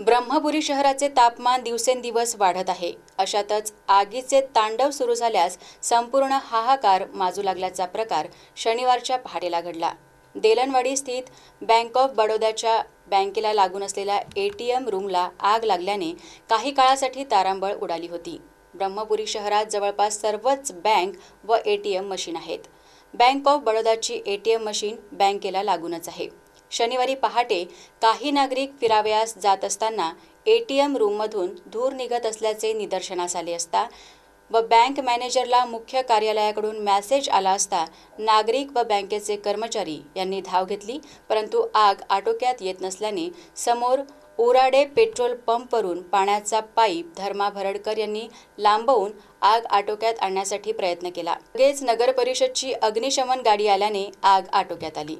ब्रह्मपुरी शहराचे तापमान दिवसेंदिवस वाढत आहे. अशातच आगीचे तांडव सुरू झाल्यास संपूर्ण हाहाकार माजू लागल्याचा प्रकार शनिवारच्या पहाटेला घडला. देलनवाडी स्थित बँक ऑफ बडोद्याच्या बँकेला लागून असलेल्या ए टी एम रूमला आग लागल्याने काही काळासाठी तारांबळ उडाली होती. ब्रह्मपुरी शहरात जवळपास सर्वच बँक व ए टी एम मशीन आहेत. बँक ऑफ बडोदाची ए टी एम मशीन बँकेला लागूनच आहे. शनिवारी पहाटे काही नागरिक फिरावयास जात असताना ए टी एम रूममधून धूर निघत असल्याचे निदर्शनास आले असता व बँक मॅनेजरला मुख्य कार्यालयाकडून मॅसेज आला असता नागरिक व बँकेचे कर्मचारी यांनी धाव घेतली परंतु आग आटोक्यात येत नसल्याने समोर उराडे पेट्रोल पंपवरून पाण्याचा पाईप धर्मा भरडकर यांनी लांबवून आग आटोक्यात आणण्यासाठी प्रयत्न केला. लगेच नगर परिषदची अग्निशमन गाडी आल्याने आग आटोक्यात आली.